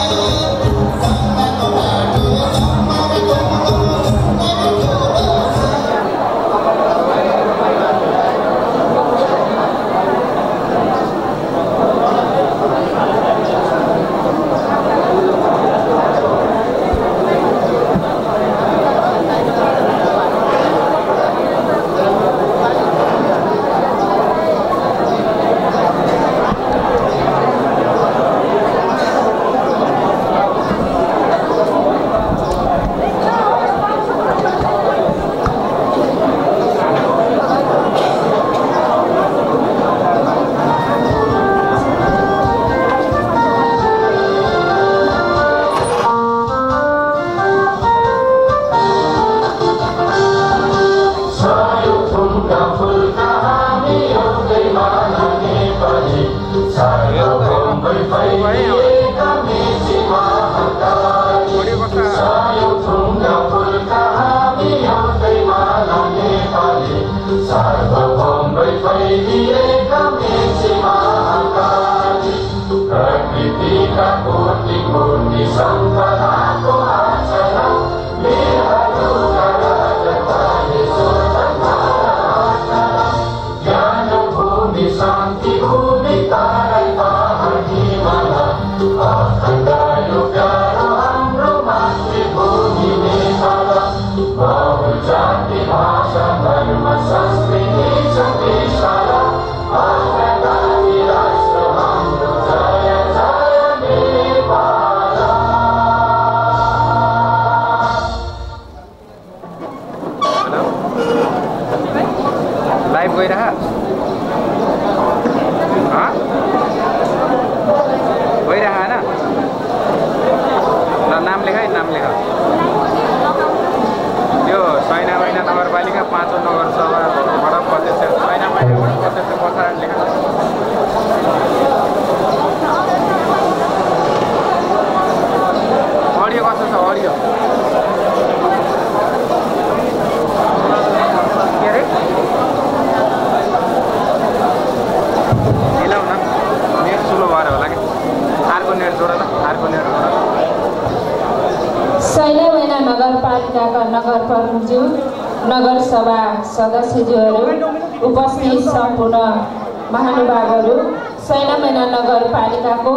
Senhor. नगरपालिकाका नगर प्रमुखज्यू नगरसभा सदस्यज्यूहरू उपस्थित सम्पूर्ण महानुभावहरू सैन्य महिना नगरपालिकाको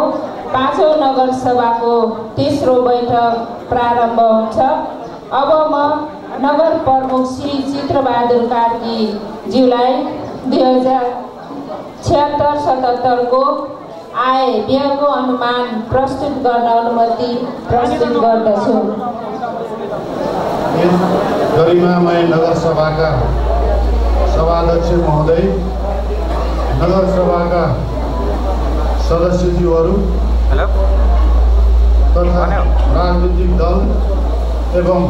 पाँचौँ नगरसभाको तेस्रो बैठक प्रारम्भ हुन्छ। अब म नगर प्रमुख श्री चित्रबहादुर कार्कीज्यूलाई दुई हजार छिहत्तर सतहत्तरको आय व्ययको अनुमान प्रस्तुत गर्न अनुमति प्रस्तुत गर्दछु। गरिमामय नगरसभाका सभाध्यक्ष महोदय नगरसभाका सदस्यज्यूहरू तथा राजनीतिक दल एवं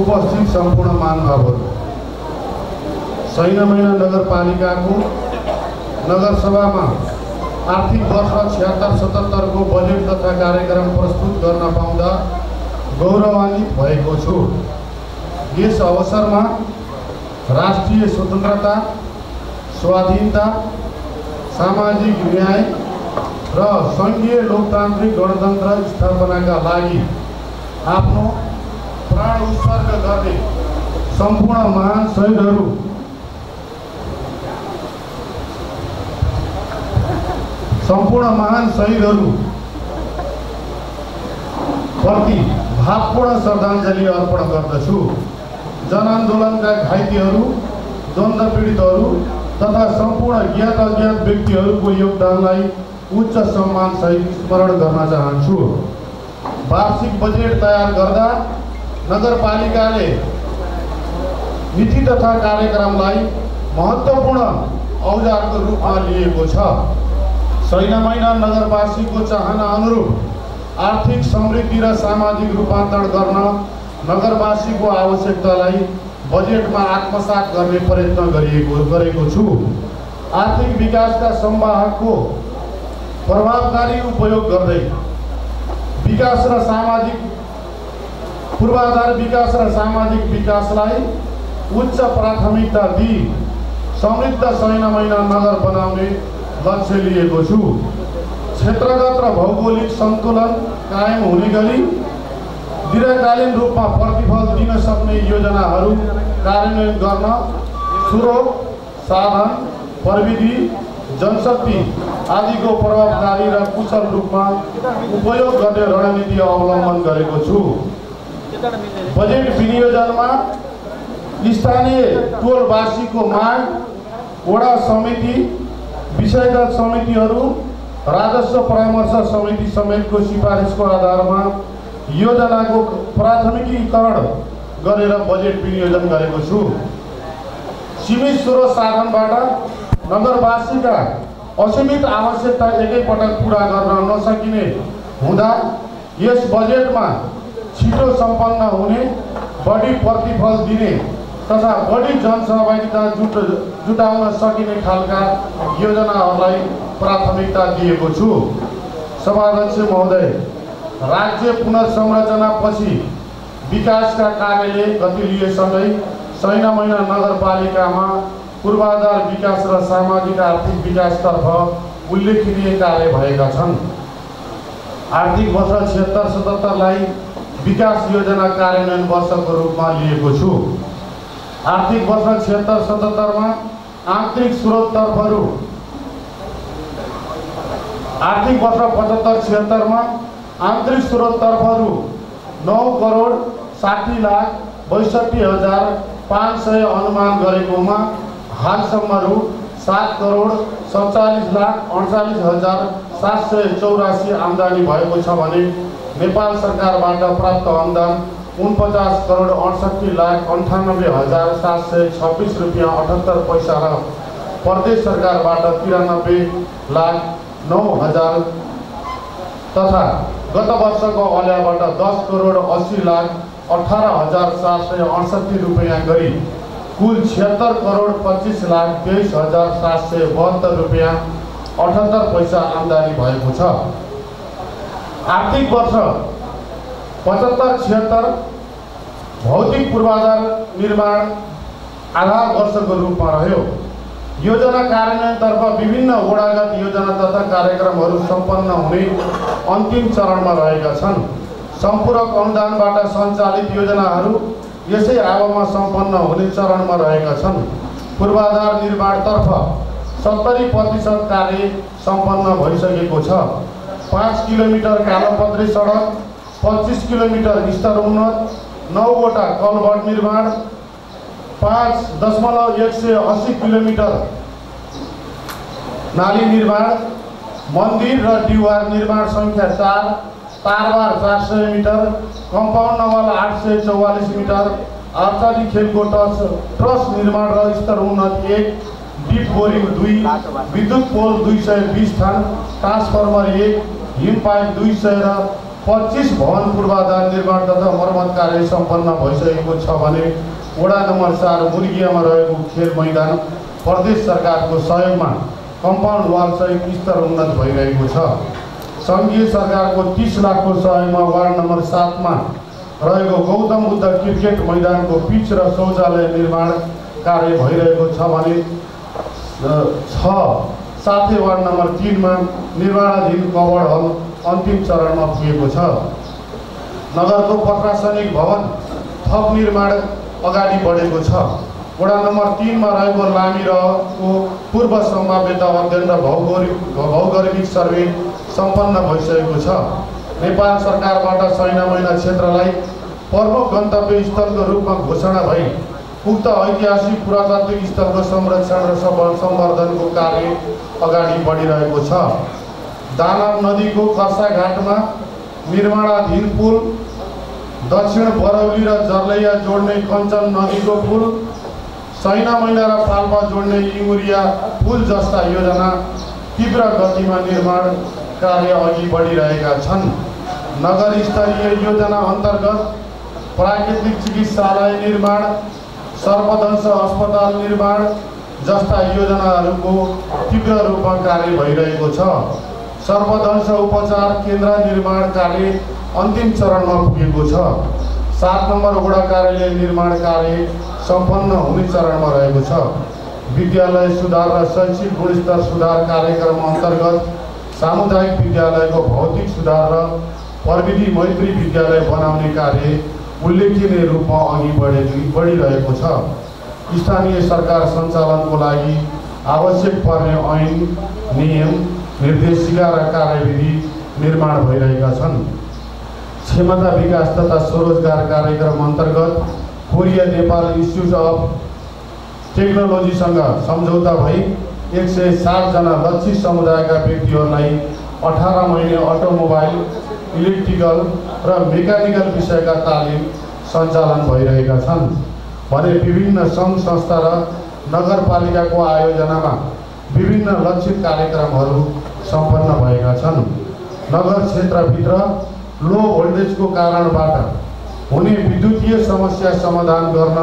उपस्थित सम्पूर्ण महानुभावहरू। सैन्य महिना नगरपालिकाको नगरसभामा आर्थिक वर्ष छिहत्तर सतहत्तरको बजेट तथा कार्यक्रम प्रस्तुत गर्न पाउँदा गौरवान्वित भएको छु यस अवसरमा राष्ट्रिय स्वतन्त्रता स्वाधीनता सामाजिक न्याय र सङ्घीय लोकतान्त्रिक गणतन्त्र स्थापनाका लागि आफ्नो प्राण उत्सर्ग गर्ने सम्पूर्ण महान शहीदहरू सम्पूर्ण महान शहीदहरू प्रति भावपूर्ण श्रद्धाञ्जली अर्पण गर्दछु। जनआन्दोलनका घाइतेहरू द्वन्द्व पीडितहरू तथा सम्पूर्ण ज्ञात अज्ञात व्यक्तिहरूको योगदानलाई उच्च सम्मानसहित स्मरण गर्न चाहन्छु। वार्षिक बजेट तयार गर्दा नगरपालिकाले नीति तथा कार्यक्रमलाई महत्त्वपूर्ण औजारको रूपमा लिएको छ। सैन्य महिना नगरवासीको चाहना अनुरूप आर्थिक समृद्धि र सामाजिक रूपान्तरण गर्न नगरवासीको आवश्यकतालाई बजेटमा आत्मसात गर्ने प्रयत्न गरिएको गरेको छु। आर्थिक विकासका संवाहकको प्रभावकारी उपयोग गर्दै विकास र सामाजिक पूर्वाधार विकास र सामाजिक विकासलाई उच्च प्राथमिकता दिई समृद्ध सैन्य महिना नगर बनाउने लक्ष्य लिएको छु। क्षेत्रगत र भौगोलिक सन्तुलन कायम हुने गरी दीर्घकालीन रूपमा प्रतिफल दिन सक्ने योजनाहरू कार्यान्वयन गर्न स्रोत साधन प्रविधि जनशक्ति आदिको प्रभावकारी र कुशल रूपमा उपयोग गर्ने रणनीति अवलम्बन गरेको छु। बजेट विनियोजनमा स्थानीय टोलवासीको माग वडा समिति विषयगत समितिहरू राजस्व परामर्श समिति समेतको सिफारिसको आधारमा योजनाको प्राथमिकीकरण गरेर बजेट विनियोजन गरेको छु। सीमित स्रोत साधनबाट नगरवासीका असीमित आवश्यकता एकैपटक पुरा गर्न नसकिने हुँदा यस बजेटमा छिटो सम्पन्न हुने बढी प्रतिफल दिने तथा बढी जनसहभागिता जुट जुटाउन सकिने खालका योजनाहरूलाई प्राथमिकता दिएको छु। सभाध्यक्ष महोदय राज्य पुनर्संरचनापछि विकासका कार्यले गति लिएसँगै सैना महिना नगरपालिकामा पूर्वाधार विकास र सामाजिक आर्थिक विकासतर्फ उल्लेखनीय कार्य भएका छन्। आर्थिक वर्ष छिहत्तर सतहत्तरलाई विकास योजना कार्यान्वयन वर्षको रूपमा लिएको छु। आर्थिक वर्ष छिहत्तर सतहत्तरमा आन्तरिक स्रोततर्फहरू। आर्थिक वर्ष पचहत्तर छिहत्तरमा आन्तरिक स्रोततर्फहरू नौ करोड साठी लाख बैसठी हजार पाँच सय अनुमान गरेकोमा हालसम्म रु सात करोड सत्तालिस लाख अडचालिस हजार सात सय चौरासी आम्दानी भएको छ भने नेपाल सरकारबाट प्राप्त अनुदान उनपचास करोड अडसट्ठी लाख अन्ठानब्बे हजार सात सय छब्बिस रुपियाँ अठहत्तर पैसा र प्रदेश सरकारबाट तिरानब्बे लाख नौ हजार तथा गत वर्षको अलयाबाट दस करोड अस्सी लाख अठार हजार सात सय अडसट्ठी रुपियाँ गरी कुल छिहत्तर करोड पच्चिस लाख तेइस हजार सात सय बहत्तर रुपियाँ अठहत्तर पैसा आम्दानी भएको छ। आर्थिक वर्ष पचहत्तर छिहत्तर भौतिक पूर्वाधार निर्माण आधार वर्षको रूपमा रह्यो। योजना कार्यान्वयनतर्फ विभिन्न वडागत योजना तथा कार्यक्रमहरू सम्पन्न हुने अन्तिम चरणमा रहेका छन्। सम्पूरक अनुदानबाट सञ्चालित योजनाहरू यसै आवमा सम्पन्न हुने चरणमा रहेका छन्। पूर्वाधार निर्माणतर्फ सत्तरी प्रतिशत कार्य सम्पन्न भइसकेको छ। पाँच किलोमिटर कालोपत्री सडक पच्चिस किलोमिटर स्तर उन्नत नौवटा कलभट निर्माण पाँच दशमलव एक सय अस्सी किलोमिटर नाली निर्माण मन्दिर र दिवार निर्माण सङ्ख्या चार तारबार चार सय मिटर कम्पाउन्ड नवल आठ सय चौवालिस मिटर आर्चरी खेलको टच ट्रस निर्माण र स्तर उन्नत एक डिप बोरिङ दुई विद्युत पोल दुई सय बिस थान ट्रान्सफर्मर एक हिम पाइप दुई सय र पच्चिस भवन पूर्वाधार निर्माण तथा मर्मत कार्य सम्पन्न भइसकेको छ भने वडा नम्बर चार मुर्गियामा रहेको खेल मैदान प्रदेश सरकारको सहयोगमा कम्पाउन्ड वाल सहित स्तर उन्नत भइरहेको छ। सङ्घीय सरकारको तिस लाखको सहयोगमा वार्ड नम्बर सातमा रहेको गौतम बुद्ध क्रिकेट मैदानको पिच र शौचालय निर्माण कार्य भइरहेको छ भने छ साथै वार्ड नम्बर तिनमा निर्माणाधीन कभर हल अन्तिम चरणमा पुगेको छ। नगरको प्रशासनिक भवन थप निर्माण अगाडि बढेको छ। वडा नम्बर तिनमा रहेको लामी रहको पूर्व सम्भाव्यता अध्ययन र भौगोलिक भौगोलिक सर्वे सम्पन्न भइसकेको छ। नेपाल सरकारबाट सैना महिना क्षेत्रलाई प्रमुख गन्तव्य स्थलको रूपमा घोषणा भई उक्त ऐतिहासिक पुरातात्विक स्थलको संरक्षण र सम्वर्धनको कार्य अगाडि बढिरहेको छ। दानव नदीको कर्साघाटमा निर्माणाधीन पुल दक्षिण बरौली र जर्लैया जोड्ने कञ्चन नदीको पुल सैना मैना र पाल्पा जोड्ने इमुरिया पुल जस्ता योजना तीव्र गतिमा निर्माण कार्य अघि बढिरहेका छन्। नगर स्तरीय योजना अन्तर्गत प्राकृतिक चिकित्सालय निर्माण सर्वदंश अस्पताल निर्माण जस्ता योजनाहरूको तीव्र रूपमा कार्य भइरहेको छ। सर्वदंश उपचार केन्द्र निर्माण कार्य अन्तिम चरणमा पुगेको छ। सात नम्बर वडा कार्यालय निर्माण कार्य सम्पन्न हुने चरणमा रहेको छ। विद्यालय सुधार र शैक्षिक गुणस्तर सुधार कार्यक्रम अन्तर्गत सामुदायिक विद्यालयको भौतिक सुधार र प्रविधि मैत्री विद्यालय बनाउने कार्य उल्लेखनीय रूपमा अघि बढे बढिरहेको छ। स्थानीय सरकार सञ्चालनको लागि आवश्यक पर्ने ऐन नियम निर्देशिका र कार्यविधि निर्माण भइरहेका छन्। क्षमता विकास तथा स्वरोजगार कार्यक्रम अन्तर्गत कोरिया नेपाल इन्स्टिच्युट अफ टेक्नोलोजीसँग सम्झौता भई एक सय सातजना लक्षित समुदायका व्यक्तिहरूलाई अठार महिने अटोमोबाइल इलेक्ट्रिकल र मेकानिकल विषयका तालिम सञ्चालन भइरहेका छन्। भने विभिन्न सङ्घ संस्था र नगरपालिकाको आयोजनामा विभिन्न लक्षित कार्यक्रमहरू सम्पन्न भएका छन्। नगर क्षेत्रभित्र लो भोल्टेजको कारणबाट हुने विद्युतीय समस्या समाधान गर्न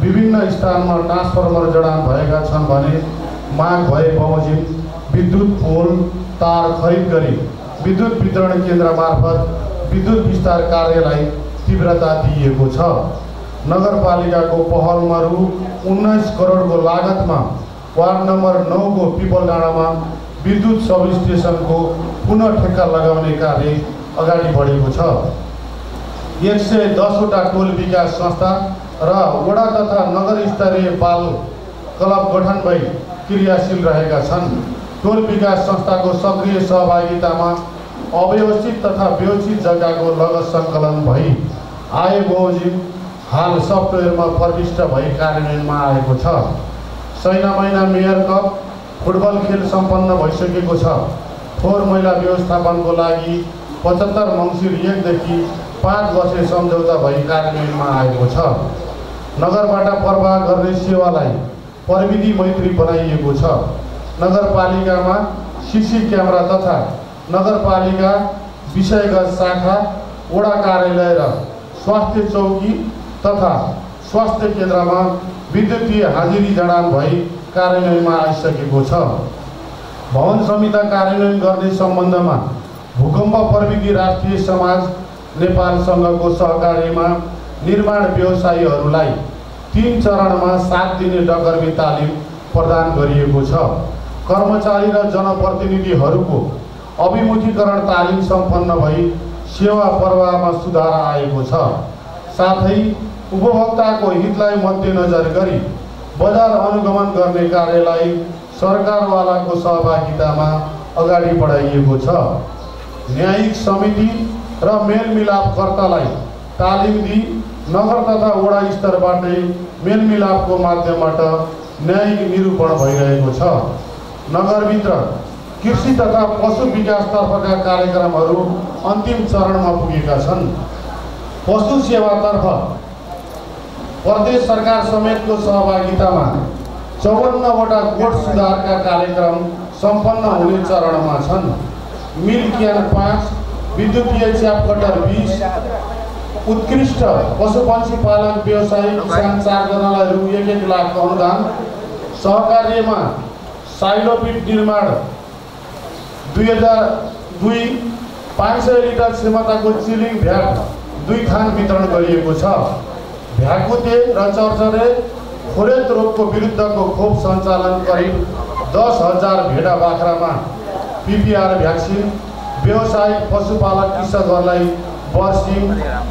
विभिन्न स्थानमा ट्रान्सफर्मर जडान भएका छन् भने माग भए बमोजिम विद्युत पोल तार खरिद गरी विद्युत वितरण केन्द्र मार्फत विद्युत विस्तार कार्यलाई तीव्रता दिइएको छ। नगरपालिकाको पहलमा रु उन्नाइस करोडको लागतमा वार्ड नम्बर नौको पिपल डाँडामा विद्युत सब स्टेसनको पुनः ठेक्का लगाउने कार्य अगाडि बढेको छ। एक सय दसवटा टोल विकास संस्था र वडा तथा नगर स्तरीय बाल क्लब गठन भई क्रियाशील रहेका छन्। टोल विकास संस्थाको सक्रिय सहभागितामा अव्यवस्थित तथा व्यवस्थित जग्गाको लगत सङ्कलन भई आए बमोजिम हाल सफ्टवेयरमा प्रविष्ट भई कार्यान्वयनमा आएको छ। सैना महिना मेयर कप फुटबल खेल सम्पन्न भइसकेको छ। फोहोर मैला व्यवस्थापनको लागि पचहत्तर मङ्सिर एकदेखि पाँच वर्ष सम्झौता भई कार्यान्वयनमा आएको छ। नगरबाट प्रवाह गर्ने सेवालाई प्रविधि मैत्री बनाइएको छ। नगरपालिकामा सिसी क्यामेरा तथा नगरपालिका विषयगत शाखा वडा कार्यालय र स्वास्थ्य चौकी तथा स्वास्थ्य केन्द्रमा विद्युतीय हाजिरी जडान भई कार्यान्वयनमा आइसकेको छ। भवन संहिता कार्यान्वयन गर्ने सम्बन्धमा भूकम्प प्रविधि राष्ट्रिय समाज नेपाल सङ्घको सहकार्यमा निर्माण व्यवसायीहरूलाई तिन चरणमा सात दिने डकर्मी तालिम प्रदान गरिएको छ। कर्मचारी र जनप्रतिनिधिहरूको अभिमुखीकरण तालिम सम्पन्न भई सेवा प्रवाहमा सुधार आएको छ। साथै उपभोक्ताको हितलाई मध्यनजर गरी बजार अनुगमन गर्ने कार्यलाई सरकारवालाको सहभागितामा अगाडि बढाइएको छ। न्यायिक समिति र मेलमिलापकर्तालाई तालिम दिई नगर तथा वडा स्तरबाटै मेलमिलापको माध्यमबाट न्यायिक निरूपण भइरहेको छ। नगरभित्र कृषि तथा पशु विकासतर्फका कार्यक्रमहरू अन्तिम चरणमा पुगेका छन्। पशु सेवातर्फ प्रदेश सरकार समेतको सहभागितामा चौवन्नवटा गोठ सुधारका कार्यक्रम सम्पन्न हुने चरणमा छन्। मिल क्यान पाँच विद्युतीय च्याप कटर बिस उत्कृष्ट पशुपन्छी पालक व्यवसायी किसान चारजनालाई रु एक एक लाख अनुदान सहकार्यमा साइलोपिट निर्माण दुई हजार दुई पाँच सय लिटर क्षमताको चिलिङ भ्याट दुई थान वितरण गरिएको छ। भ्याकुते र चर्चरे खोरेत रोगको विरुद्धको खोप सञ्चालन करिब दस हजार भेडा बाख्रामा पिपिआर भ्याक्सिन व्यावसायिक पशुपालक कृषकहरूलाई बर्सिङ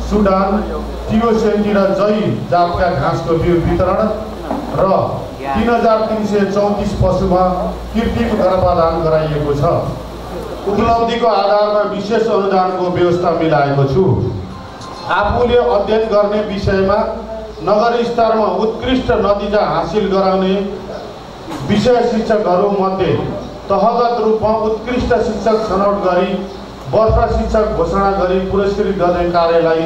सुडान टियोसेन्टी र जई जातका घाँसको बिउ वितरण र तिन हजार तिन सय चौतिस पशुमा कृत्रिम गर्भाधान गराइएको छ। उपलब्धिको आधारमा विशेष अनुदानको व्यवस्था मिलाएको छु। आफूले अध्ययन गर्ने विषयमा नगर स्तरमा उत्कृष्ट नतिजा हासिल गराउने विषय शिक्षकहरूमध्ये तहगत रूपमा उत्कृष्ट शिक्षक छनौट गरी वर्ष शिक्षक घोषणा गरी पुरस्कृत गर्ने कार्यलाई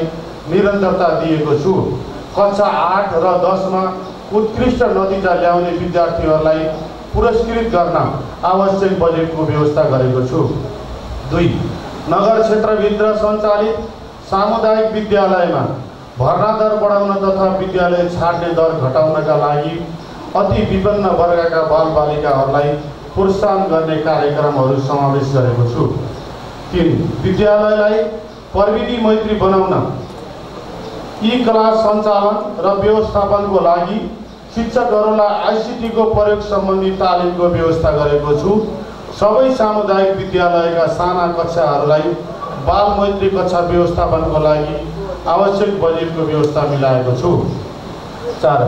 निरन्तरता दिएको छु। कक्षा आठ र दसमा उत्कृष्ट नतिजा ल्याउने विद्यार्थीहरूलाई पुरस्कृत गर्न आवश्यक बजेटको व्यवस्था गरेको छु। दुई नगर क्षेत्रभित्र सञ्चालित सामुदायिक विद्यालयमा भर्ना दर बढाउन तथा विद्यालय छाड्ने दर घटाउनका लागि अति विपन्न वर्गका बालबालिकाहरूलाई प्रोत्साहन गर्ने कार्यक्रमहरू समावेश गरेको छु। तिन विद्यालयलाई प्रविधि मैत्री बनाउन। यी क्लास सञ्चालन र व्यवस्थापनको लागि शिक्षकहरूलाई आइसिटीको प्रयोग सम्बन्धी तालिमको व्यवस्था गरेको छु। सबै सामुदायिक विद्यालयका साना कक्षाहरूलाई बाल मैत्री कक्षा व्यवस्थापनको लागि आवश्यक बजेटको व्यवस्था मिलाएको छु। चार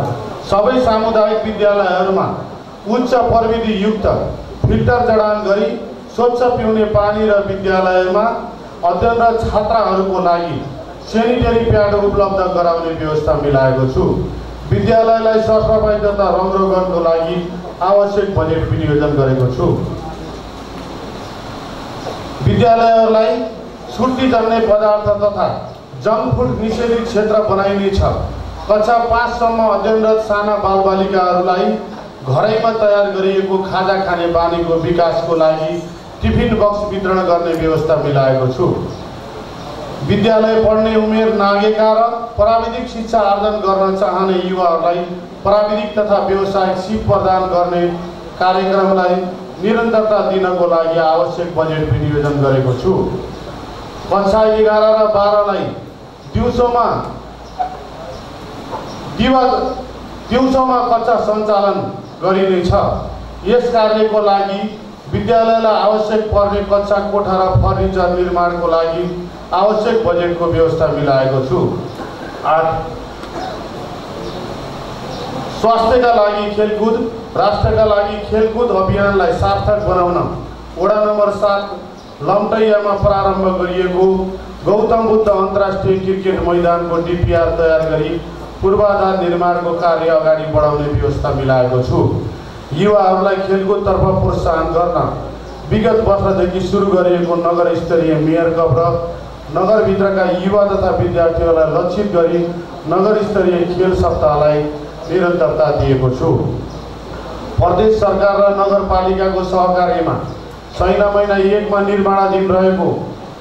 सबै सामुदायिक विद्यालयहरूमा उच्च प्रविधियुक्त फिल्टर जडान गरी स्वच्छ पिउने पानी र विद्यालयमा अध्ययनरत छात्राहरूको लागि सेनिटरी प्याड उपलब्ध गराउने व्यवस्था मिलाएको छु। विद्यालयलाई सरसफाइ तथा रङरोगनको लागि आवश्यक बजेट विनियोजन गरेको छु। विद्यालयहरूलाई छुट्टी जन्ने पदार्थ तथा जङ्क फुड निषेधित क्षेत्र बनाइनेछ कक्षा पाँचसम्म अध्ययनरत साना बालबालिकाहरूलाई घरैमा तयार गरिएको खाजा खाने बानीको विकासको लागि टिफिन बक्स वितरण गर्ने व्यवस्था मिलाएको छु। विद्यालय पढ्ने उमेर नागेका र प्राविधिक शिक्षा आर्जन गर्न चाहने युवाहरूलाई प्राविधिक तथा व्यावसायिक सिप प्रदान गर्ने कार्यक्रमलाई निरन्तरता दिनको लागि आवश्यक बजेट विनियोजन गरेको छु। कक्षा एघार र बाह्रलाई दिउँसोमा दिवस दिउँसोमा कक्षा सञ्चालन गरिनेछ। यस कार्यको लागि विद्यालयलाई आवश्यक पर्ने कक्षा कोठा र फर्निचर निर्माणको लागि आवश्यक बजेटको व्यवस्था मिलाएको छु। आठ स्वास्थ्यका लागि खेलकुद राष्ट्रका लागि खेलकुद अभियानलाई सार्थक बनाउन वडा नम्बर सात लम्टैयामा प्रारम्भ गरिएको गौतम बुद्ध अन्तर्राष्ट्रिय क्रिकेट मैदानको डिपिआर तयार गरी पूर्वाधार निर्माणको कार्य अगाडि बढाउने व्यवस्था मिलाएको छु। युवाहरूलाई खेलकुदतर्फ प्रोत्साहन गर्न विगत वर्षदेखि सुरु गरिएको नगर स्तरीय मेयर कप र नगरभित्रका युवा तथा विद्यार्थीहरूलाई लक्षित गरी नगर स्तरीय खेल सप्ताहलाई निरन्तरता दिएको छु। प्रदेश सरकार र नगरपालिकाको सहकार्यमा छैन महिना एकमा निर्माणाधीन रहेको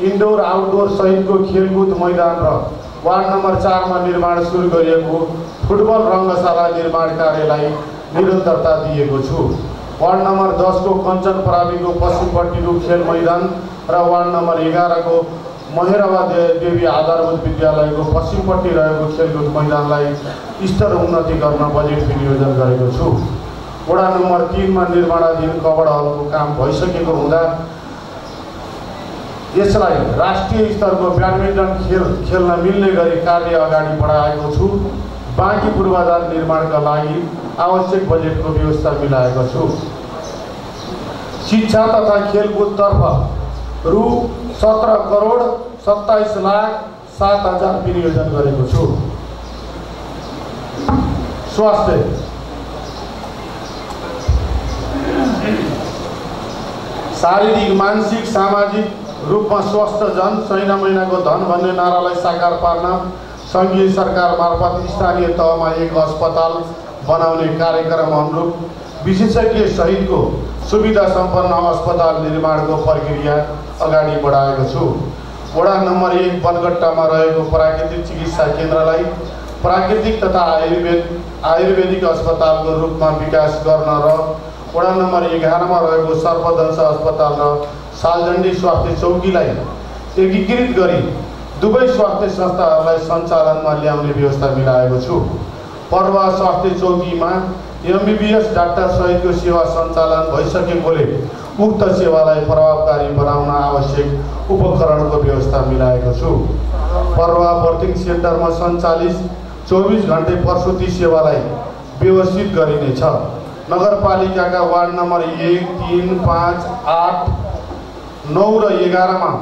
इन्डोर आउटडोर सहितको खेलकुद मैदान र वार्ड नम्बर चारमा निर्माण सुरु गरिएको फुटबल रङ्गशाला निर्माण कार्यलाई निरन्तरता दिएको छु। वार्ड नम्बर दसको कञ्चन प्राविको पश्चिमपट्टिको खेल मैदान र वार्ड नम्बर एघारको महेरवा देवी आधारभूत विद्यालयको पश्चिमपट्टि रहेको खेलकुद मैदानलाई स्तर उन्नति गर्न बजेट विनियोजन गरेको छु। वडा नम्बर तिनमा निर्माणाधीन कबड हलको काम भइसकेको हुँदा यसलाई राष्ट्रिय स्तरको ब्याडमिन्टन खेल खेल्न मिल्ने गरी कार्य अगाडि बढाएको छु। बाँकी पूर्वाधार निर्माणका लागि आवश्यक बजेटको व्यवस्था मिलाएको छु। शिक्षा तथा खेलकुदतर्फ रु. सत्र करोड सत्ताइस लाख सात हजार विनियोजन गरेको छु। स्वास्थ्य। शारीरिक मानसिक सामाजिक रूपमा स्वस्थ जन छैन महिनाको धन भन्ने नारालाई साकार पार्न सङ्घीय सरकार मार्फत स्थानीय तहमा एक अस्पताल बनाउने कार्यक्रम अनुरूप विशेषज्ञ सहितको सुविधा सम्पन्न अस्पताल निर्माणको प्रक्रिया अगाडि बढाएको छु। वडा नम्बर एक बनगट्टामा रहेको प्राकृतिक चिकित्सा केन्द्रलाई प्राकृतिक तथा आयुर्वेद आयुर्वेदिक अस्पतालको रूपमा विकास गर्न र वडा नम्बर एघारमा रहेको सर्पदंश अस्पताल र सालजण्डी स्वास्थ्य चौकीलाई एकीकृत गरी दुवै स्वास्थ्य संस्थाहरूलाई सञ्चालनमा ल्याउने व्यवस्था मिलाएको छु। पर्वा स्वास्थ्य चौकीमा एमबिबिएस डाक्टर सहितको सेवा सञ्चालन भइसकेकोले उक्त सेवालाई प्रभावकारी बनाउन आवश्यक उपकरणको व्यवस्था मिलाएको छु। पर्वा बर्थिङ सेन्टरमा सञ्चालित चौबिस घन्टे प्रसुति सेवालाई व्यवस्थित गरिनेछ। नगरपालिकाका वार्ड नम्बर एक तिन पाँच आठ नौ र एघारमा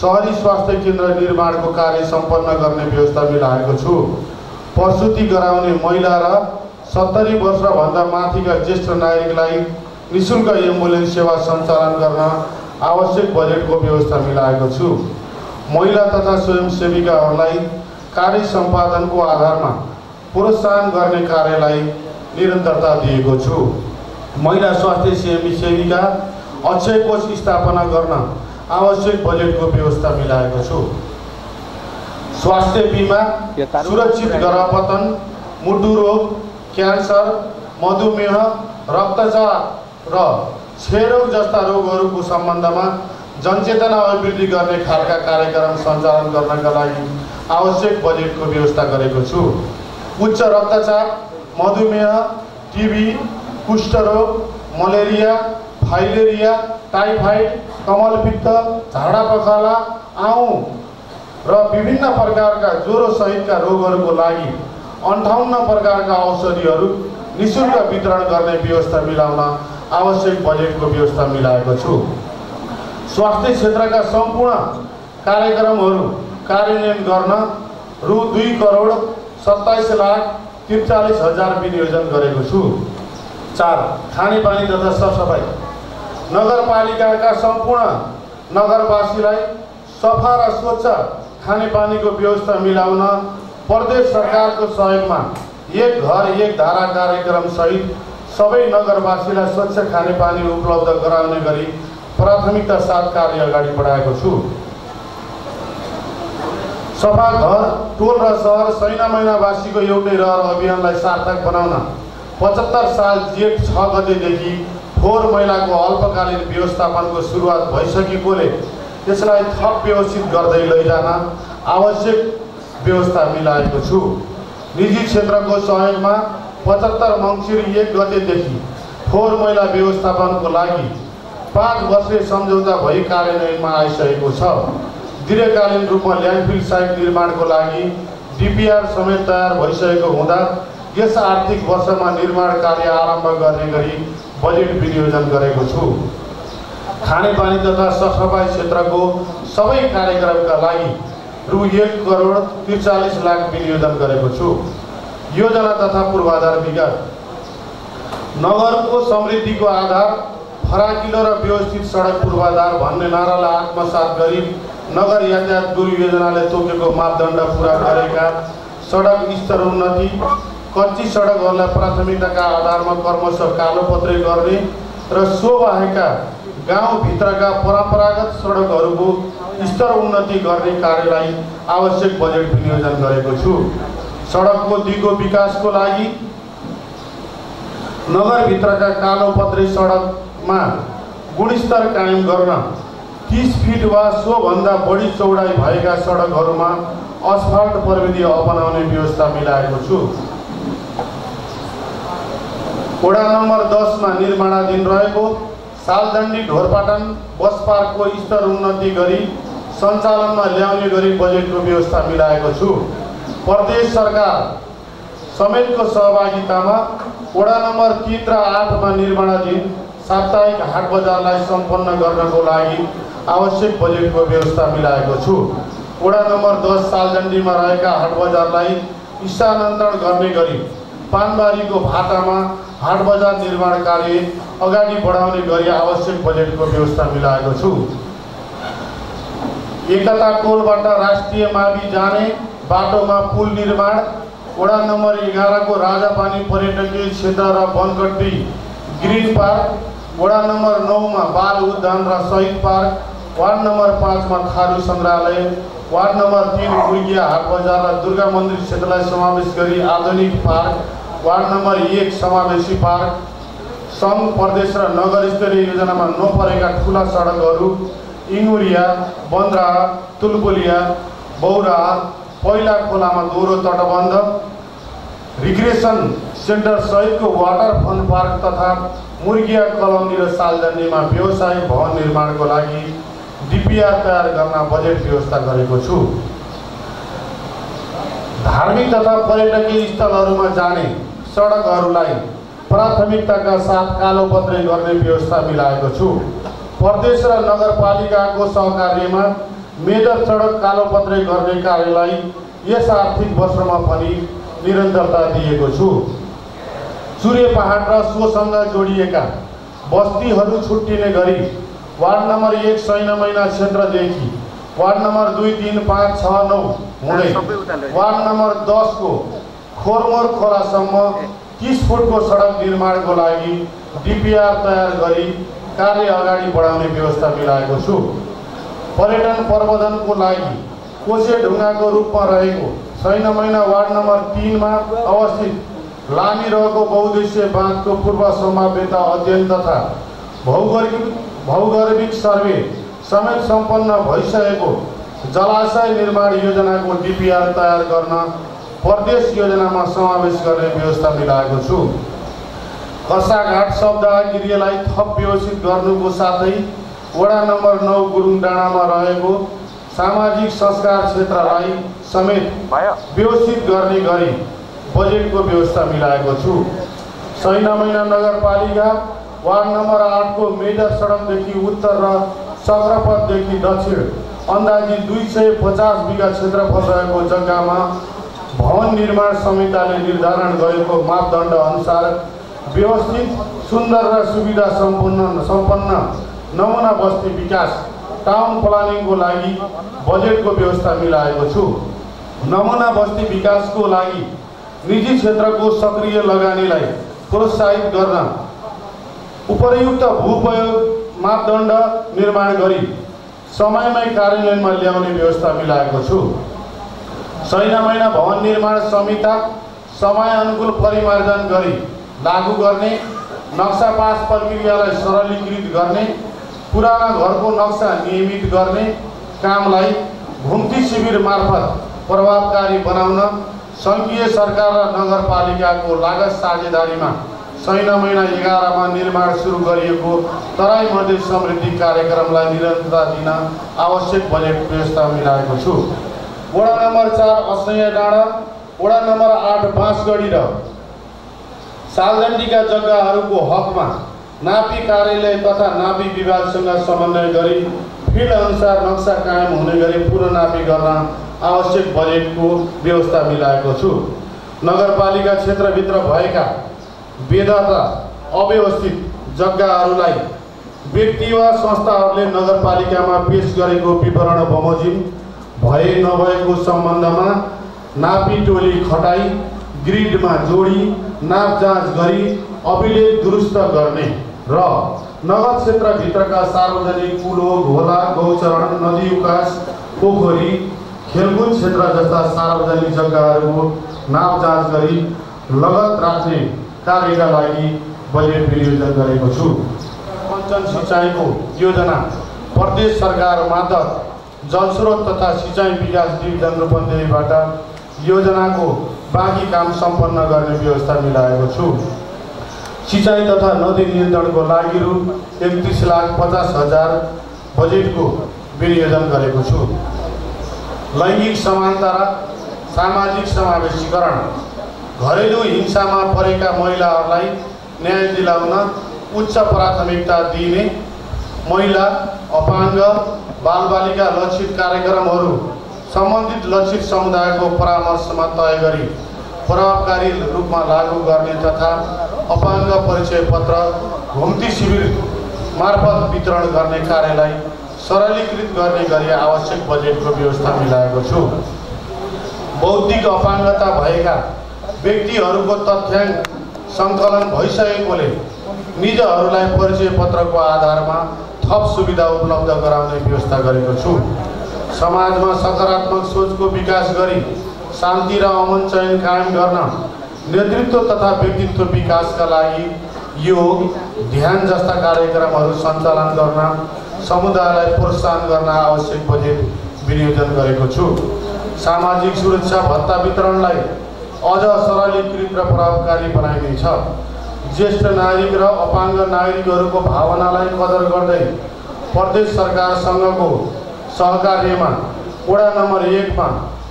सहरी स्वास्थ्य केन्द्र निर्माणको कार्य सम्पन्न गर्ने व्यवस्था मिलाएको छु। प्रसुति गराउने महिला र सत्तरी वर्षभन्दा माथिका ज्येष्ठ नागरिकलाई नि शुल्क एम्बुलेन्स सेवा सञ्चालन गर्न आवश्यक बजेटको व्यवस्था मिलाएको छु। महिला तथा स्वयंसेविकाहरूलाई कार्य सम्पादनको आधारमा प्रोत्साहन गर्ने कार्यलाई निरन्तरता दिएको छु। महिला स्वास्थ्य सेवी सेविका अक्षय कोष स्थापना गर्न आवश्यक बजेटको व्यवस्था मिलाएको छु। स्वास्थ्य बिमा सुरक्षित गर्भपतन मुटु रोग क्यान्सर मधुमेह रक्तचाप र क्षयरोग जस्ता रोगहरूको सम्बन्धमा जनचेतना अभिवृद्धि गर्ने खालका कार्यक्रम सञ्चालन गर्नका लागि आवश्यक बजेटको व्यवस्था गरेको छु। उच्च रक्तचाप मधुमेह टिबी कुष्ठरोग मलेरिया फाइलेरिया टाइफाइड कमलपित्त झाडा पखाला आउँ र विभिन्न प्रकारका ज्वरो सहितका रोगहरूको लागि अन्ठाउन्न प्रकारका औषधिहरू निशुल्क वितरण गर्ने व्यवस्था मिलाउन आवश्यक बजेटको व्यवस्था मिलाएको छु। स्वास्थ्य क्षेत्रका सम्पूर्ण कार्यक्रमहरू कार्यान्वयन गर्न रु दुई करोड सत्ताइस लाख त्रिचालिस हजार विनियोजन गरेको छु। चार खानेपानी तथा सरसफाइ नगरपालिकाका सम्पूर्ण नगरवासीलाई सफा र स्वच्छ खानेपानीको व्यवस्था मिलाउन प्रदेश सरकारको सहयोगमा एक घर एक धारा कार्यक्रम सहित सबै नगरवासीलाई स्वच्छ खानेपानी उपलब्ध गराउने गरी प्राथमिकता साथ कार्य अगाडि बढाएको छु। सफा घर टोल र सहर सैना महिनावासीको एउटै रहर अभियानलाई सार्थक बनाउन पचहत्तर साल जेठ छ गतेदेखि फोहोर मैलाको अल्पकालीन व्यवस्थापनको सुरुवात भइसकेकोले त्यसलाई थप व्यवस्थित गर्दै लैजान आवश्यक व्यवस्था मिलाएको छु। निजी क्षेत्रको सहयोगमा पचहत्तर मङ्सिर एक गतेदेखि फोहोर मैला व्यवस्थापनको लागि पाँच वर्षे सम्झौता भई कार्यान्वयनमा आइसकेको छ। दीर्घकालीन रूपमा ल्यान्डफिल साइट निर्माणको लागि डिपिआर समेत तयार भइसकेको हुँदा यस आर्थिक वर्षमा निर्माण कार्य आरम्भ गर्ने गरी बजेट विनियोजन गरेको छु। खानेपानी तथा सरसफाइ क्षेत्रको सबै कार्यक्रमका लागि रु एक करोड त्रिचालिस लाख विनियोजन गरेको छु। योजना तथा पूर्वाधार विकास नगरको समृद्धिको आधार फराकिलो र व्यवस्थित सडक पूर्वाधार भन्ने नारालाई आत्मसात गरी नगर यातायात गुरु योजनाले तोकेको मापदण्ड पुरा गरेका सडक स्तर उन्नति कच्ची सडकहरूलाई प्राथमिकताका आधारमा क्रमशः कालोपत्रै गर्ने र सो बाहेकका गाउँभित्रका परम्परागत सडकहरूको स्तर उन्नति गर्ने कार्यलाई आवश्यक बजेट विनियोजन गरेको छु। सडकको दिगो विकासको लागि नगरभित्रका कालोपत्रे सडकमा गुणस्तर कायम गर्न तिस फिट वा सोभन्दा बढी चौडाइ भएका सडकहरूमा असफाल्ट प्रविधि अपनाउने व्यवस्था मिलाएको छु। वडा नम्बर दसमा निर्माणाधीन रहेको सालदण्डी ढोरपाटन बस पार्कको स्तर उन्नति गरी सञ्चालनमा ल्याउने गरी बजेटको व्यवस्था मिलाएको छु। प्रदेश सरकार समेतको सहभागितामा वडा नम्बर तिन र आठमा निर्माणाधीन साप्ताहिक हाट बजारलाई सम्पन्न गर्नको लागि आवश्यक बजेटको व्यवस्था मिलाएको छु। वडा नम्बर दस सालजण्डीमा रहेका हाट बजारलाई स्थानान्तरण गर्ने गरी पानबारीको भाटामा हाट बजार निर्माण कार्य अगाडि बढाउने गरी आवश्यक बजेटको व्यवस्था मिलाएको छु। एकता टोलबाट राष्ट्रिय मावि जाने बाटोमा पुल निर्माण वडा नम्बर एघारको राजापानी पर्यटकीय क्षेत्र र वनकट्टी ग्रिन पार्क वडा नम्बर नौमा बाल उद्यान र शहीद पार्क वार्ड नम्बर पाँचमा थारू सङ्ग्रहालय वार्ड नम्बर तिन मुर्गिया हाट बजार र दुर्गा मन्दिर क्षेत्रलाई समावेश गरी आधुनिक पार्क वार्ड नम्बर एक समावेशी पार्क सङ्घ प्रदेश र नगर स्तरीय योजनामा नपरेका ठुला सडकहरू इङ्गुरिया बन्द्रा तुलपुलिया बौरा पहिला खोलामा दोहोरो तटबन्ध रिक्रिएसन सेन्टर सहितको वाटर फन पार्क तथा मुर्गिया कलोनी र सालजन्डीमा व्यवसायिक भवन निर्माणको लागि डिपिआर तयार गर्न बजेट व्यवस्था गरेको छु। धार्मिक तथा पर्यटकीय स्थलहरूमा जाने सडकहरूलाई प्राथमिकताका साथ कालोपत्रै गर्ने व्यवस्था मिलाएको छु। प्रदेश र नगरपालिकाको सहकार्यमा मेजर सडक कालोपत्रै गर्ने कार्यलाई यस आर्थिक वर्षमा पनि निरन्तरता दिएको छु। सूर्य पहाड र सोसँग जोडिएका बस्तीहरू छुट्टिने गरी वार्ड नम्बर एक सैन महिना क्षेत्रदेखि वार्ड नम्बर दुई तिन पाँच छ नौ हुँदै। वार्ड नम्बर दसको खोरमोर खोलासम्म तिस फुटको सडक निर्माणको लागि डिपिआर तयार गरी कार्य अगाडि बढाउने व्यवस्था मिलाएको छु। पर्यटन प्रबन्धनको लागि कोसे ढुङ्गाको रूपमा रहेको सैन महिना वार्ड नम्बर तिनमा अवस्थित लामी रहेको बहुद्देश्य बाँधको पूर्व सम्भाव्यता अध्ययन तथा भौगोलिक भौगर्भिक सर्वे समेत सम्पन्न भइसकेको जलाशय निर्माण योजनाको डिपिआर तयार गर्न प्रदेश योजनामा समावेश गर्ने व्यवस्था मिलाएको छु। कसाघाट शब्दागिरीलाई थप व्यवस्थित गर्नुको साथै वडा नम्बर नौ गुरुङ डाँडामा रहेको सामाजिक संस्कार क्षेत्रलाई समेत व्यवस्थित गर्ने गरी बजेटको व्यवस्था मिलाएको छु। सैना महिना नगरपालिका वार्ड नम्बर आठको मेजर सडकदेखि उत्तर र चक्रपथदेखि दक्षिण अन्दाजी दुई सय पचास बिघा क्षेत्रफल रहेको जग्गामा भवन निर्माण संहिताले निर्धारण गरेको मापदण्ड अनुसार व्यवस्थित सुन्दर र सुविधा सम्पन्न सम्पन्न नमुना बस्ती विकास टाउन प्लानिङको लागि बजेटको व्यवस्था मिलाएको छु। नमुना बस्ती विकासको लागि निजी क्षेत्रको सक्रिय लगानीलाई प्रोत्साहित गर्न उपयुक्त भूपयोग मापदण्ड निर्माण गरी समयमै कार्यान्वयनमा ल्याउने व्यवस्था मिलाएको छु। सैना महिना भवन निर्माण संहिता समयानुकूल परिमार्जन गरी लागू गर्ने नक्सा पास प्रक्रियालाई सरलीकृत गर्ने पुराना घरको नक्सा नियमित गर्ने कामलाई घुम्ती शिविर मार्फत प्रभावकारी बनाउन सङ्घीय सरकार र नगरपालिकाको लागत साझेदारीमा सैना महिना एघारमा निर्माण सुरु गरिएको तराई मधेस समृद्धि कार्यक्रमलाई निरन्तरता दिन आवश्यक बजेट व्यवस्था मिलाएको छु। वडा नम्बर चार असैया डाँडा वडा नम्बर आठ बाँसगढी र सालजण्डीका जग्गाहरूको हकमा नापी कार्यालय तथा नापी विभागसँग समन्वय गरी फिल्ड अनुसार नक्सा कायम हुने गरी पूर्ण नापी गर्न आवश्यक बजेटको व्यवस्था मिलाएको छु। नगरपालिका क्षेत्रभित्र भएका बेदता अव्यवस्थित जग्गाहरूलाई व्यक्ति वा संस्थाहरूले नगरपालिकामा पेस गरेको विवरण बमोजिम। भए नभएको सम्बन्धमा नापी टोली खटाई ग्रिडमा जोडी नाप जाँच गरी अभिलेख दुरुस्त गर्ने र नगर क्षेत्रभित्रका सार्वजनिक पुलो घोला गौचरण नदी उकास पोखरी खेलकुद क्षेत्र जस्ता सार्वजनिक जग्गाहरूको नाप जाँच गरी लगत राख्ने कार्यका लागि बजेट विनियोजन गरेको छु। पञ्चन सिँचाइको योजना प्रदेश सरकार मार्फत जलस्रोत तथा सिँचाइ विकास डिभिजन रूपन्देहीबाट योजनाको बाँकी काम सम्पन्न गर्ने व्यवस्था मिलाएको छु। सिँचाइ तथा नदी नियन्त्रणको लागि रु एकतिस लाख पचास हजार बजेटको विनियोजन गरेको छु। लैङ्गिक समानता र सामाजिक समावेशीकरण घरेलु हिंसामा परेका महिलाहरूलाई न्याय दिलाउन उच्च प्राथमिकता दिइने महिला अपाङ्ग बालबालिका लक्षित कार्यक्रमहरू सम्बन्धित लक्षित समुदायको परामर्शमा तय गरी प्रभावकारी रूपमा लागू गर्ने तथा अपाङ्ग परिचय पत्र घुम्ती शिविर मार्फत वितरण गर्ने कार्यलाई सरलीकृत गर्ने गरी आवश्यक बजेटको व्यवस्था मिलाएको छु। बौद्धिक अपाङ्गता भएका व्यक्तिहरूको तथ्याङ्क सङ्कलन भइसकेकोले निजहरूलाई परिचय पत्रको आधारमा थप सुविधा उपलब्ध गराउने व्यवस्था गरेको छु। समाजमा सकारात्मक सोचको विकास गरी शान्ति र अमन चयन कायम गर्न नेतृत्व तथा व्यक्तित्व विकासका लागि योग ध्यान जस्ता कार्यक्रमहरू सञ्चालन गर्न समुदायलाई प्रोत्साहन गर्न आवश्यक बजेट विनियोजन गरेको छु। सामाजिक सुरक्षा भत्ता वितरणलाई अझ सरलीकृत र प्रभावकारी बनाइनेछ। ज्येष्ठ नागरिक र अपाङ्ग नागरिकहरूको भावनालाई कदर गर्दै प्रदेश सरकारसँगको सहकार्यमा वडा नम्बर एकमा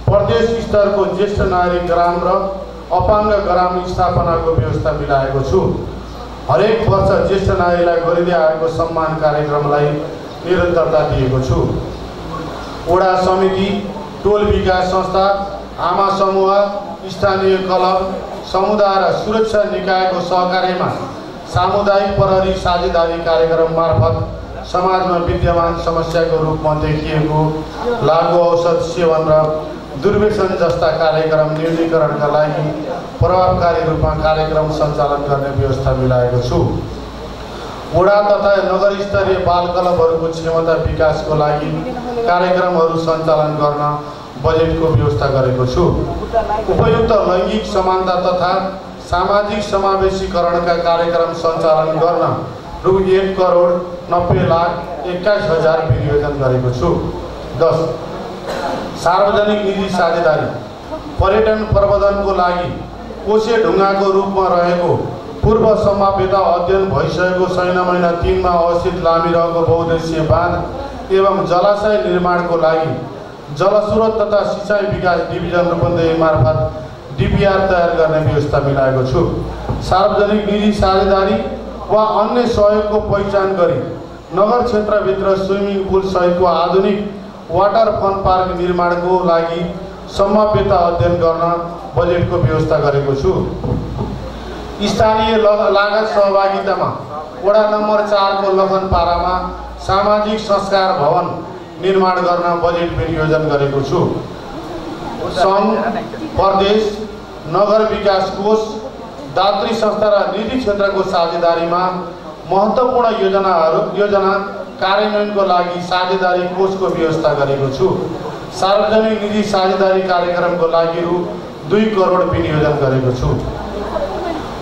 प्रदेश स्तरको ज्येष्ठ नागरिक ग्राम र अपाङ्ग ग्राम स्थापनाको व्यवस्था मिलाएको छु। हरेक वर्ष ज्येष्ठ नागरिकलाई गरिँदै आएको सम्मान कार्यक्रमलाई निरन्तरता दिएको छु। वडा समिति टोल विकास संस्था आमा समूह स्थानीय क्लब समुदाय र सुरक्षा निकायको सहकार्यमा सामुदायिक प्रहरी साझेदारी कार्यक्रम मार्फत समाजमा विद्यमान समस्याको रूपमा देखिएको लागु औषध सेवन र दुर्व्यसन जस्ता कार्यक्रम न्यूनीकरणका लागि प्रभावकारी रूपमा कार्यक्रम सञ्चालन गर्ने व्यवस्था मिलाएको छु। वडा तथा नगर स्तरीय बाल क्लबहरूको क्षमता विकासको लागि कार्यक्रमहरू सञ्चालन गर्न बजेटको व्यवस्था गरेको छु। उपयुक्त लैङ्गिक समानता तथा सामाजिक समावेशीकरणका कार्यक्रम सञ्चालन गर्न रु एक करोड नब्बे लाख एक्काइस हजार विनियोजन गरेको छु। दस सार्वजनिक निजी साझेदारी। पर्यटन प्रबन्धनको लागि कोसे ढुङ्गाको रूपमा रहेको पूर्व समाप्यता अध्ययन भइसकेको छैन महिना तिनमा अवस्थित लामिरहेको बहुद्देशीय बाँध एवं जलाशय निर्माणको लागि जलस्रोत तथा सिँचाइ विकास डिभिजन रूपन्देही मार्फत डिपिआर तयार गर्ने व्यवस्था मिलाएको छु। सार्वजनिक निजी साझेदारी वा अन्य सहयोगको पहिचान गरी नगर क्षेत्रभित्र स्विमिङ पुल सहितको आधुनिक वाटर फन पार्क निर्माणको लागि सम्भाव्यता अध्ययन गर्न बजेटको व्यवस्था गरेको छु। स्थानीय लागत सहभागितामा वडा नम्बर चारको लखनपारामा सामाजिक संस्कार भवन निर्माण गर्न बजेट विनियोजन गरेको छु। सङ्घ प्रदेश नगर विकास कोष दात्री संस्था र निजी क्षेत्रको साझेदारीमा महत्त्वपूर्ण योजनाहरू योजना कार्यान्वयनको लागि साझेदारी कोषको व्यवस्था गरेको छु। सार्वजनिक निजी साझेदारी कार्यक्रमको लागि रु दुई करोड विनियोजन गरेको छु।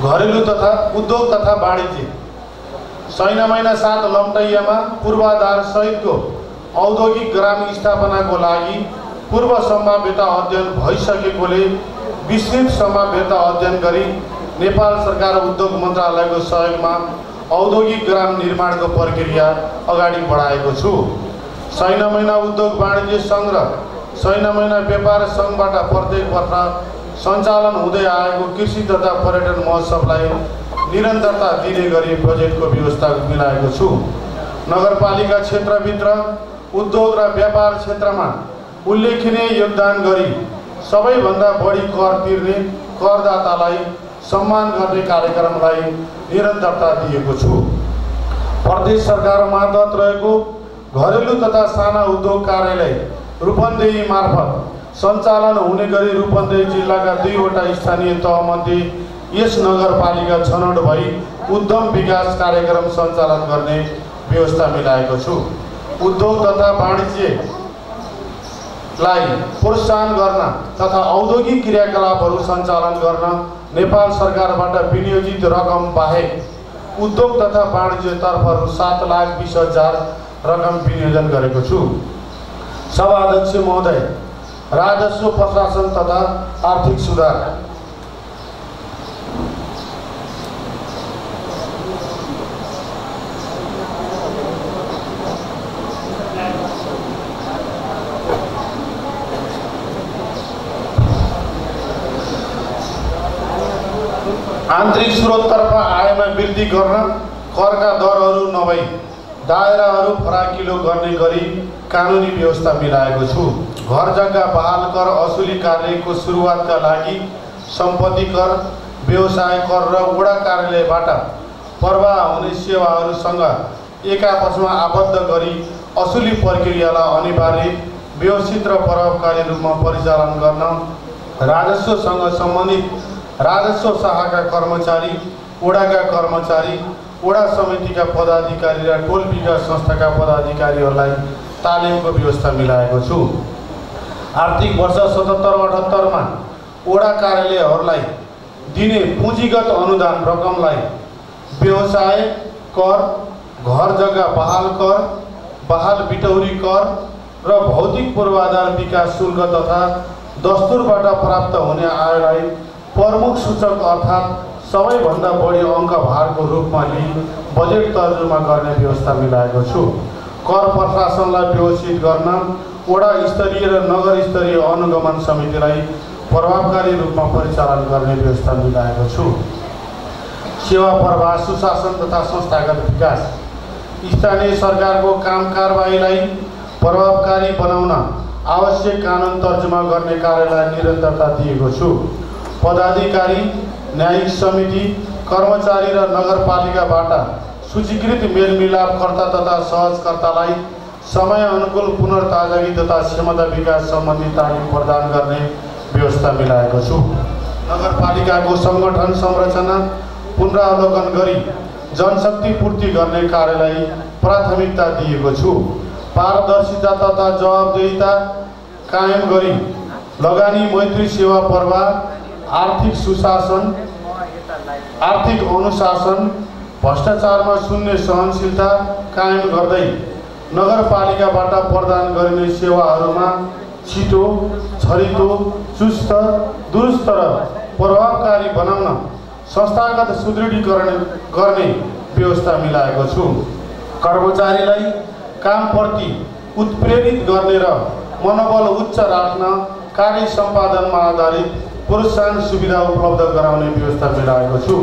घरेलु तथा उद्योग तथा वाणिज्य। छैन महिना सात लम्टैयामा पूर्वाधार सहितको औद्योगिक ग्रामीण स्थापनाको लागि पूर्व सम्भाव्यता अध्ययन भइसकेकोले विस्तृत सम्भाव्यता अध्ययन गरी नेपाल सरकार उद्योग मन्त्रालयको सहयोगमा औद्योगिक ग्राम निर्माणको प्रक्रिया अगाडि बढाएको छु। छैन महिना उद्योग वाणिज्य सङ्घ र छैन महिना व्यापार सङ्घबाट प्रत्येक वर्ष सञ्चालन हुँदै आएको कृषि तथा पर्यटन महोत्सवलाई निरन्तरता दिने गरी बजेटको व्यवस्था मिलाएको छु। नगरपालिका क्षेत्रभित्र उद्योग र व्यापार क्षेत्रमा उल्लेखनीय योगदान गरी सबैभन्दा बढी कर तिर्ने करदातालाई सम्मान गर्ने कार्यक्रमलाई निरन्तरता दिएको छु। प्रदेश सरकार मार्फत रहेको घरेलु तथा साना उद्योग कार्यालय रूपन्देही मार्फत सञ्चालन हुने गरी रूपन्देही जिल्लाका दुईवटा स्थानीय तहमध्ये यस नगरपालिका छनौट भई उद्यम विकास कार्यक्रम सञ्चालन गर्ने व्यवस्था मिलाएको छु। उद्योग तथा वाणिज्यलाई प्रोत्साहन गर्न तथा औद्योगिक क्रियाकलापहरू सञ्चालन गर्न नेपाल सरकारबाट विनियोजित रकम बाहेक उद्योग तथा वाणिज्यतर्फ रु सात लाख बिस हजार रकम विनियोजन गरेको छु। सभाध्यक्ष महोदय राजस्व प्रशासन तथा आर्थिक सुधार। आन्तरिक स्रोततर्फ आयमा वृद्धि गर्न करका दरहरू नभई दायराहरू फराकिलो गर्ने गरी कानुनी व्यवस्था मिलाएको छु। घर जग्गा बहाल कर असुली कार्यको सुरुवातका लागि सम्पत्ति कर व्यवसाय कर र वडा कार्यालयबाट प्रवाह हुने सेवाहरूसँग एकापछमा आबद्ध गरी असुली प्रक्रियालाई अनिवार्य व्यवस्थित र प्रभावकारी रूपमा परिचालन गर्न राजस्वसँग सम्बन्धित राजस्व शाखाका कर्मचारी वडाका कर्मचारी वडा समितिका पदाधिकारी र टोल विकास संस्थाका पदाधिकारीहरूलाई तालिमको व्यवस्था मिलाएको छु। आर्थिक वर्ष सतहत्तर अठहत्तरमा वडा कार्यालयहरूलाई दिने पुँजीगत अनुदान रकमलाई व्यवसाय कर घर जग्गा बहाल कर बहाल बिटौरी कर र भौतिक पूर्वाधार विकास शुल्क तथा दस्तुरबाट प्राप्त हुने आयलाई प्रमुख सूचक अर्थात् सबैभन्दा बढी अङ्क भारको रूपमा लिई बजेट तर्जुमा गर्ने व्यवस्था मिलाएको छु। कर प्रशासनलाई व्यवस्थित गर्न वडा स्तरीय र नगर स्तरीय अनुगमन समितिलाई प्रभावकारी रूपमा परिचालन गर्ने व्यवस्था मिलाएको छु। सेवा प्रवाह सुशासन तथा संस्थागत विकास। स्थानीय सरकारको काम कारबाहीलाई प्रभावकारी बनाउन आवश्यक कानुन तर्जुमा गर्ने कार्यलाई निरन्तरता दिएको छु। पदाधिकारी न्यायिक समिति कर्मचारी र नगरपालिकाबाट सूचीकृत मेलमिलापकर्ता तथा सहजकर्तालाई समय अनुकूल पुनर्ताजगी तथा क्षमता विकास सम्बन्धी तालिम प्रदान गर्ने व्यवस्था मिलाएको छु। नगरपालिकाको सङ्गठन संरचना पुनरावलोकन गरी जनशक्ति पूर्ति गर्ने कार्यलाई प्राथमिकता दिएको छु। पारदर्शिता तथा जवाबदेहिता कायम गरी लगानी मैत्री सेवा प्रवाह आर्थिक सुशासन आर्थिक अनुशासन भ्रष्टाचारमा शून्य सहनशीलता कायम गर्दै नगरपालिकाबाट प्रदान गरिने सेवाहरूमा छिटो छरितो चुस्त दुरुस्त र प्रभावकारी बनाउन संस्थागत सुदृढीकरण गर्ने व्यवस्था मिलाएको छु। कर्मचारीलाई कामप्रति उत्प्रेरित गर्ने र मनोबल उच्च राख्न कार्य सम्पादनमा आधारित प्रोत्साहन सुविधा उपलब्ध गराउने व्यवस्था मिलाएको छु।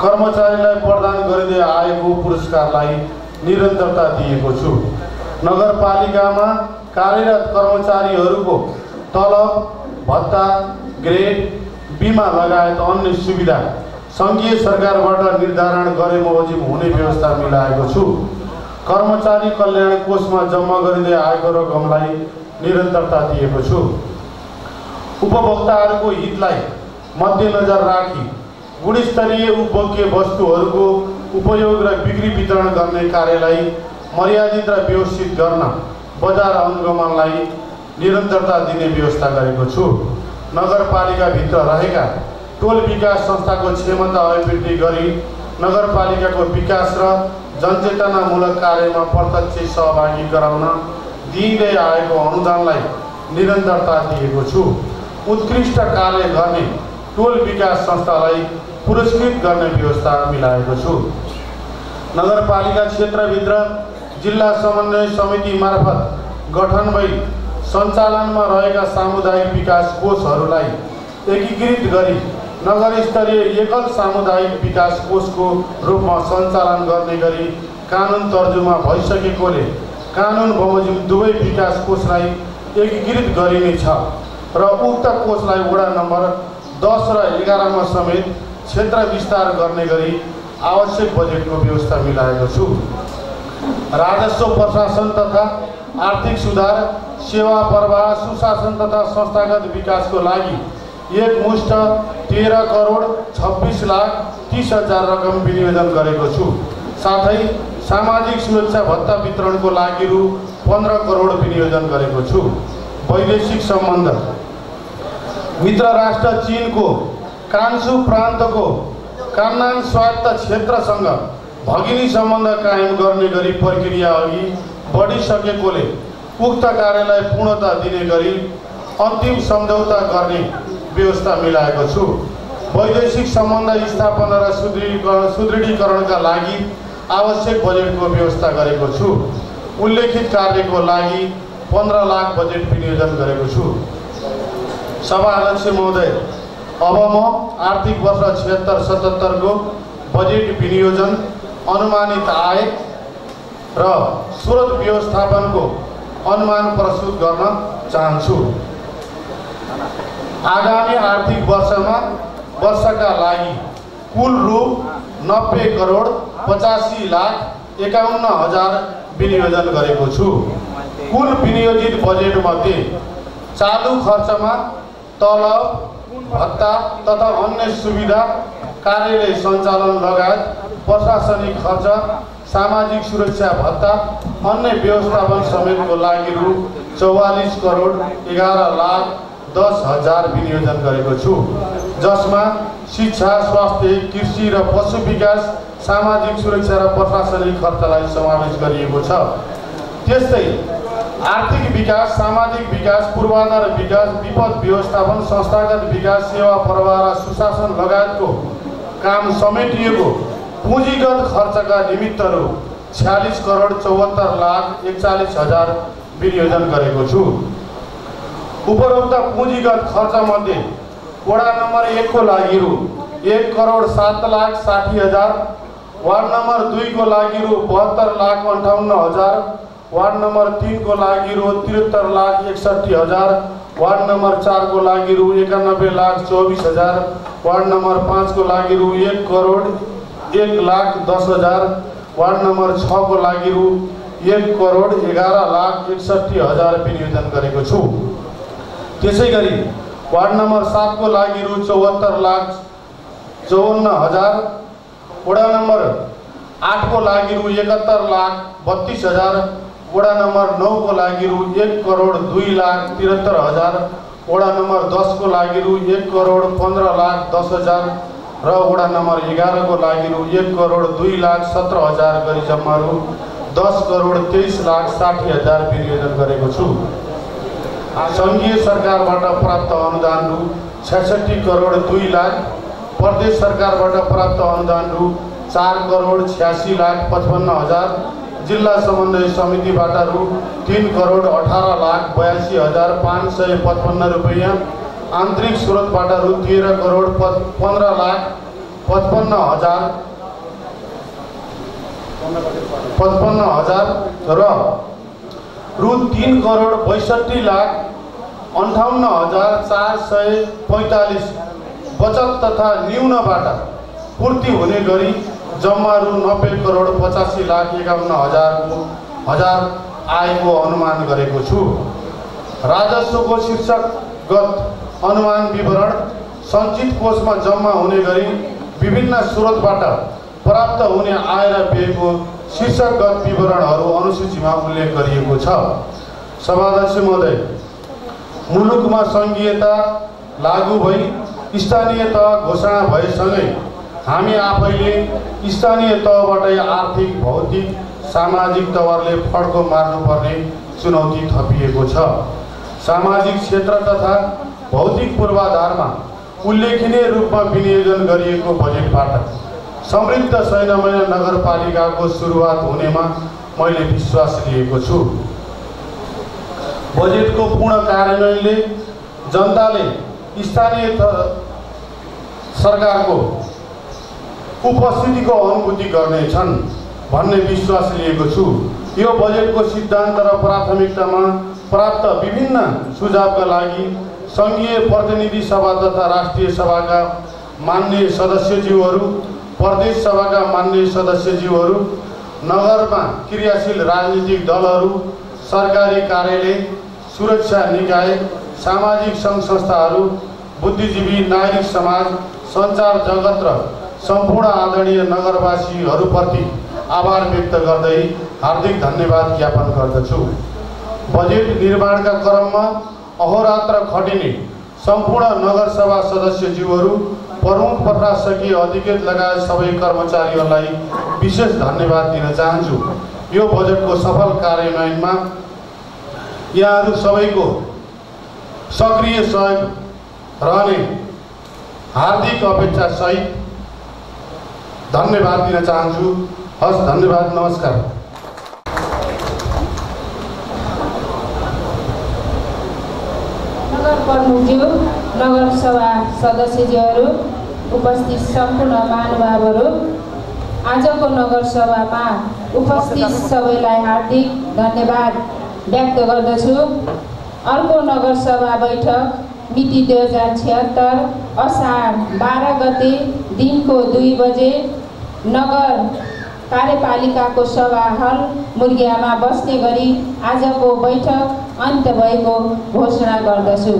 कर्मचारीलाई प्रदान गरिँदै आएको पुरस्कारलाई निरन्तरता दिएको छु। नगरपालिकामा कार्यरत कर्मचारीहरूको तलब भत्ता ग्रेड बिमा लगायत अन्य सुविधा सङ्घीय सरकारबाट निर्धारण गरे बमोजिम हुने व्यवस्था मिलाएको छु। कर्मचारी कल्याण कोषमा जम्मा गरिँदै आएको रकमलाई निरन्तरता दिएको छु। उपभोक्ताहरूको हितलाई मध्यनजर राखी गुणस्तरीय उपभोग्य वस्तुहरूको उपयोग र बिक्री वितरण गर्ने कार्यलाई मर्यादित र व्यवस्थित गर्न बजार अनुगमनलाई निरन्तरता दिने व्यवस्था गरेको छु। नगरपालिकाभित्र रहेका टोल विकास संस्थाको क्षमता अभिवृद्धि गरी नगरपालिकाको विकास र जनचेतनामूलक कार्यमा प्रत्यक्ष सहभागी गराउन दिइँदै आएको अनुदानलाई निरन्तरता दिएको छु। उत्कृष्ट कार्य गर्ने टोल विकास संस्थालाई पुरस्कृत गर्ने व्यवस्था मिलाएको छु। नगरपालिका क्षेत्रभित्र जिल्ला समन्वय समिति मार्फत गठन भई सञ्चालनमा रहेका सामुदायिक विकास कोषहरूलाई एकीकृत गरी नगर स्तरीय एकल सामुदायिक विकास कोषको रूपमा सञ्चालन गर्ने गरी कानुन तर्जुमा भइसकेकोले कानुन बमोजिम दुवै विकास कोषलाई एकीकृत गरिनेछ र उक्त कोषलाई वडा नम्बर दस र एघारमा समेत क्षेत्र विस्तार गर्ने गरी आवश्यक बजेटको व्यवस्था मिलाएको छु। राजस्व प्रशासन तथा आर्थिक सुधार सेवा प्रवाह सुशासन तथा संस्थागत विकासको लागि एक मुष्ट तेह्र करोड छब्बिस लाख तिस हजार रकम विनियोजन गरेको छु। साथै सामाजिक सुरक्षा भत्ता वितरणको लागि रु पन्ध्र करोड विनियोजन गरेको छु। वैदेशिक सम्बन्ध मित्र राष्ट्र चिनको कान्सु प्रान्तको कान्नान स्वायत्त क्षेत्रसँग भगिनी सम्बन्ध कायम गर्ने गरी प्रक्रिया अघि बढिसकेकोले उक्त कार्यलाई पूर्णता दिने गरी अन्तिम सम्झौता गर्ने व्यवस्था मिलाएको छु वैदेशिक सम्बन्ध स्थापना र सुदृढीकरण सुदृढीकरणका लागि आवश्यक बजेटको व्यवस्था गरेको छु उल्लेखित कार्यको लागि पन्ध्र लाख बजेट विनियोजन गरेको छु सभा अध्यक्ष महोदय अब म आर्थिक वर्ष छिहत्तर सतहत्तरको बजेट विनियोजन अनुमानित आय र स्रोत व्यवस्थापनको अनुमान प्रस्तुत गर्न चाहन्छु। आगामी आर्थिक वर्षमा वर्षका लागि कुल रु नब्बे करोड पचासी लाख एकाउन्न हजार विनियोजन गरेको छु। कुल विनियोजित बजेटमध्ये चालु खर्चमा तलब भत्ता तथा अन्य सुविधा कार्यालय सञ्चालन लगायत प्रशासनिक खर्च सामाजिक सुरक्षा भत्ता अन्य व्यवस्थापन समेतको लागि रु चौवालिस करोड एघार लाख दस हजार विनियोजन गरेको छु। जसमा शिक्षा स्वास्थ्य कृषि र पशु विकास सामाजिक सुरक्षा र प्रशासनिक खर्चलाई समावेश गरिएको छ। त्यस्तै आर्थिक विकास सामाजिक विकास पूर्वाधार विकास विपद व्यवस्थापन संस्थागत विकास सेवा प्रवाह र सुशासन लगायतको काम समेटिएको पुँजीगत खर्चका निमित्तहरू छ्यालिस करोड चौहत्तर लाख एकचालिस हजार विनियोजन गरेको छु। उपरोक्त पुँजीगत खर्चमध्ये वडा नम्बर एकको लागि रु एक करोड सात लाख साठी हजार वार्ड नम्बर दुईको लागि रु बहत्तर लाख अन्ठाउन्न हजार वार्ड नम्बर तिनको लागि रु त्रिहत्तर लाख एकसट्ठी हजार वार्ड नम्बर चारको लागि रु एकानब्बे लाख चौबिस हजार वार्ड नम्बर पाँचको लागि रु एक करोड एक लाख दस हजार वार्ड नम्बर छको लागि रु एक करोड एघार लाख एकसट्ठी हजार विनियोजन गरेको छु। त्यसै गरी वार्ड नम्बर सातको लागि रु चौहत्तर लाख चौवन्न हजार वडा नम्बर आठको लागि रु एकहत्तर लाख बत्तिस हजार वडा नम्बर नौको लागि रु एक करोड दुई लाख त्रिहत्तर हजार वडा नम्बर दसको लागि रु एक करोड पन्ध्र लाख दस हजार र वडा नम्बर एघारको लागि रु एक करोड दुई लाख सत्र हजार गरी जम्मा रु दस करोड तेइस लाख साठी हजार विनियोजन गरेको छु। सङ्घीय सरकारबाट प्राप्त अनुदान रु छ्यासठी करोड दुई लाख प्रदेश सरकारबाट प्राप्त अनुदान रु चार करोड छ्यासी लाख पचपन्न हजार जिल्ला समन्वय समितिबाट रु. तिन करोड अठार लाख बयासी हजार पाँच सय पचपन्न रुपियाँ आन्तरिक स्रोतबाट रु. तेह्र करोड पच पन्ध्र लाख पचपन्न हजार पचपन्न हजार र रु. तिन करोड बैसठी लाख अन्ठाउन्न हजार चार सय पैँतालिस बचत तथा न्यूनबाट पूर्ति हुने गरी जम्मा रु नब्बे करोड पचासी लाख एकाउन्न हजारको हजार आएको अनुमान गरेको छु। राजस्वको शीर्षकगत अनुमान विवरण सञ्चित कोषमा जम्मा हुने गरी विभिन्न स्रोतबाट प्राप्त हुने आय र व्ययको शीर्षकगत विवरणहरू अनुसूचीमा उल्लेख गरिएको छ। सभाध्यक्ष महोदय मुलुकमा सङ्घीयता लागू भई स्थानीय तह घोषणा भएसँगै हामी आफैले स्थानीय तहबाटै आर्थिक भौतिक सामाजिक तवरले फड्को मार्नुपर्ने चुनौती थपिएको छ। सामाजिक क्षेत्र तथा भौतिक पूर्वाधारमा उल्लेखनीय रूपमा विनियोजन गरिएको बजेटबाट समृद्ध सैनमय नगरपालिकाको सुरुवात हुनेमा मैले विश्वास लिएको छु। बजेटको पूर्ण कार्यान्वयनले जनताले स्थानीय सरकारको उपस्थितिको अनुभूति गर्नेछन् भन्ने विश्वास लिएको छु। यो बजेटको सिद्धान्त र प्राथमिकतामा प्राप्त विभिन्न सुझावका लागि सङ्घीय प्रतिनिधि सभा तथा राष्ट्रिय सभाका मान्य सदस्यज्यूहरू प्रदेश सभाका मान्य सदस्यज्यूहरू नगरमा क्रियाशील राजनीतिक दलहरू सरकारी कार्यालय सुरक्षा निकाय सामाजिक सङ्घ संस्थाहरू बुद्धिजीवी नागरिक समाज सञ्चार जगत र सम्पूर्ण आदरणीय नगरवासीहरूप्रति आभार व्यक्त गर्दै हार्दिक धन्यवाद ज्ञापन गर्दछु। बजेट निर्माणका क्रममा अहोरात्र खटिने सम्पूर्ण नगरसभा सदस्यज्यूहरू प्रमुख प्रशासकीय अधिकृत लगायत सबै कर्मचारीहरूलाई विशेष धन्यवाद दिन चाहन्छु। यो बजेटको सफल कार्यान्वयनमा यहाँहरू सबैको सक्रिय सहयोग रहने हार्दिक अपेक्षा सहित धन्यवाद दिन चाहन्छु। हस् धन्यवाद नमस्कार। नगर प्रमुखज्यू नगरसभा सदस्यज्यूहरू उपस्थित सम्पूर्ण महानुभावहरू आजको नगरसभामा उपस्थित सबैलाई हार्दिक धन्यवाद व्यक्त गर्दछु। अर्को नगरसभा बैठक मिति दुई हजार छिहत्तर असार बाह्र गते दिनको दुई बजे नगर कार्यपालिकाको सभा हल मुर्गियामा बस्ने गरी आजको बैठक अन्त्य भएको घोषणा गर्दछु।